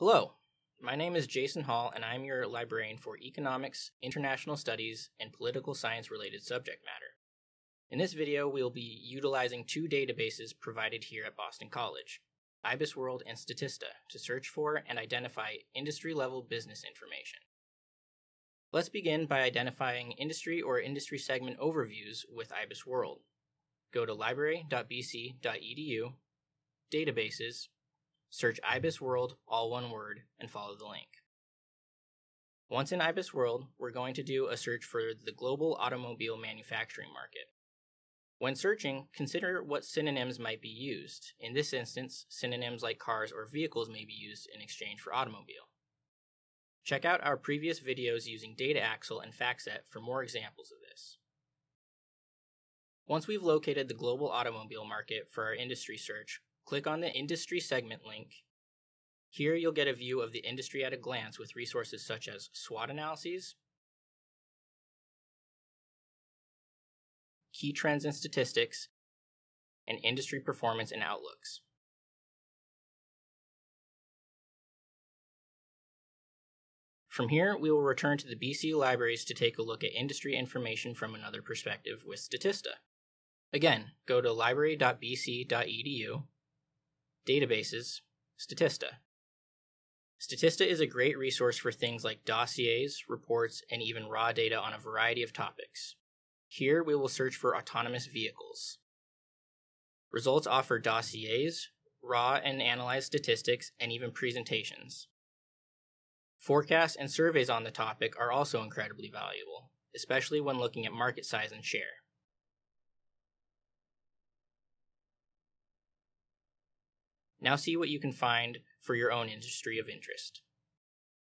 Hello, my name is Jason Hall, and I'm your librarian for Economics, International Studies, and Political Science related subject matter. In this video, we'll be utilizing two databases provided here at Boston College, IBISWorld and Statista, to search for and identify industry level business information. Let's begin by identifying industry or industry segment overviews with IBISWorld. Go to library.bc.edu, databases, search IBISWorld, all one word, and follow the link. Once in IBISWorld, we're going to do a search for the global automobile manufacturing market. When searching, consider what synonyms might be used. In this instance, synonyms like cars or vehicles may be used in exchange for automobile. Check out our previous videos using DataAxle and FactSet for more examples of this. Once we've located the global automobile market for our industry search, click on the Industry Segment link. Here you'll get a view of the industry at a glance with resources such as SWOT analyses, key trends and statistics, and industry performance and outlooks. From here, we will return to the BC libraries to take a look at industry information from another perspective with Statista. Again, go to library.bc.edu, databases, Statista. Statista is a great resource for things like dossiers, reports, and even raw data on a variety of topics. Here we will search for autonomous vehicles. Results offer dossiers, raw and analyzed statistics, and even presentations. Forecasts and surveys on the topic are also incredibly valuable, especially when looking at market size and share. Now see what you can find for your own industry of interest.